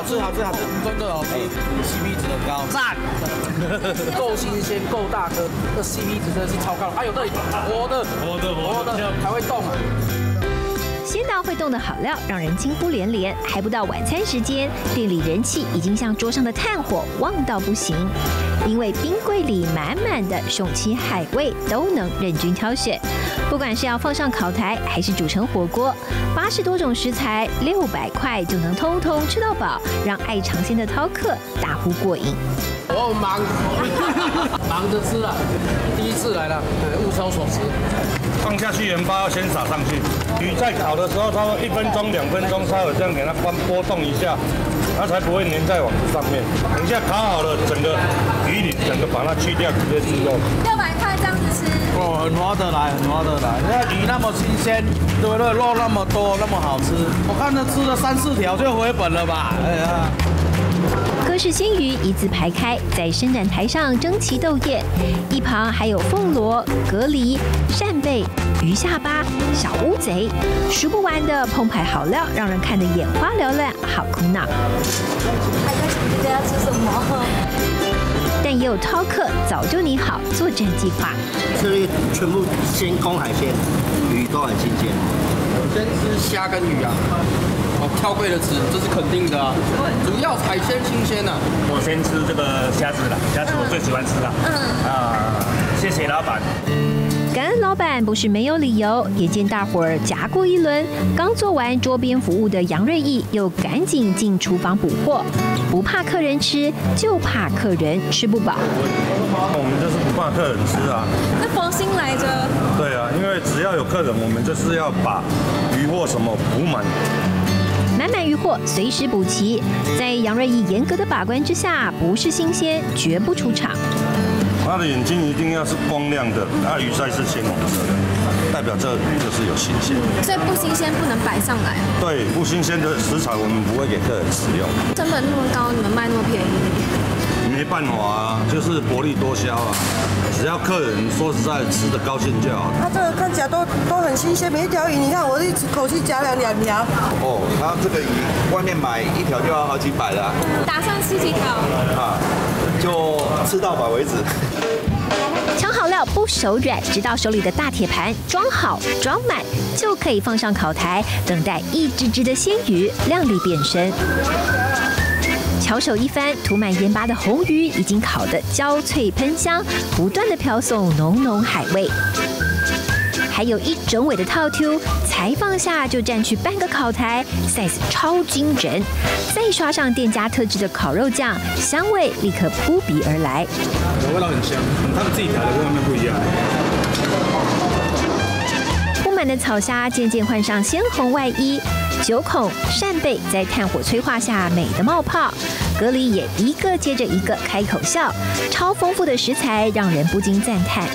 好吃好吃好吃，真的好吃，CP 值很高，赞，够新鲜够大颗，这 CP 值真的是超高。哎呦这里活的活的活的还会动。鲜到会动的好料，让人惊呼连连。还不到晚餐时间，店里人气已经像桌上的炭火，旺到不行。因为冰柜里满满的雄起海味都能任君挑选，不管是要放上烤台，还是煮成火锅，八十多种食材，六百块就能通通吃到饱，让爱尝鲜的饕客大呼过瘾。我忙，忙着吃啊，第一次来了，物超所值。放下去盐巴要先撒上去，鱼在烤的时候，差不多一分钟、两分钟，稍微这样给它关波动一下，它才不会粘在网子上面。等一下烤好了，整个鱼鳞整个把它去掉，直接吃肉。六百块这样子吃，哦，很划得来，很划得来。那鱼那么新鲜，对不对？肉那么多，那么好吃，我看他吃了三四条就回本了吧？哎呀。各式鲜鱼一字排开，在伸展台上争奇斗艳，一旁还有凤螺、蛤蜊、扇贝、鱼下巴、小乌贼，数不完的澎湃好料，让人看得眼花缭乱，好苦恼。还在想今天要吃什么？但也有饕客早就拟好作战计划。这里全部鲜空海鲜，鱼都很新鲜。先吃虾跟鱼啊。哦，挑贵的吃，这是肯定的啊。主要海鲜新鲜呐。我先吃这个虾子了，虾子我最喜欢吃了。嗯啊，谢谢老板。老板不是没有理由。也见大伙儿夹过一轮，刚做完桌边服务的杨瑞义又赶紧进厨房补货。不怕客人吃，就怕客人吃不饱。我们就是不怕客人吃啊。那佛心来着。对啊，因为只要有客人，我们就是要把鱼货什么补满。满满鱼货随时补齐，在杨瑞义严格的把关之下，不是新鲜绝不出场。他的眼睛一定要是光亮的，那鱼鳃是鲜红色的，代表这就是有新鲜。所以不新鲜不能摆上来。对，不新鲜的食材我们不会给客人使用。成本那么高，你们卖那么便宜？没办法啊，就是薄利多销啊。只要客人说实在吃的高兴就好。它这个看起来都都很新鲜，每一条鱼你看我一口气夹了两条。哦，它这个鱼外面买一条就要好几百了。打算吃几条？啊，就吃到饱为止。抢好料不手软，直到手里的大铁盘装好装满，就可以放上烤台，等待一只只的鲜鱼亮丽变身。巧手一翻，涂满盐巴的红鱼已经烤得焦脆喷香，不断的飘送浓浓海味。还有一整尾的套 Q，才放下就占去半个烤台，size 超惊人。再刷上店家特制的烤肉酱，香味立刻扑鼻而来。味道很香，他们自己调的跟外面不一样。铺满的草虾渐渐换上鲜红外衣。九孔扇贝在炭火催化下美的冒泡，蛤蜊也一个接着一个开口笑，超丰富的食材让人不禁赞叹。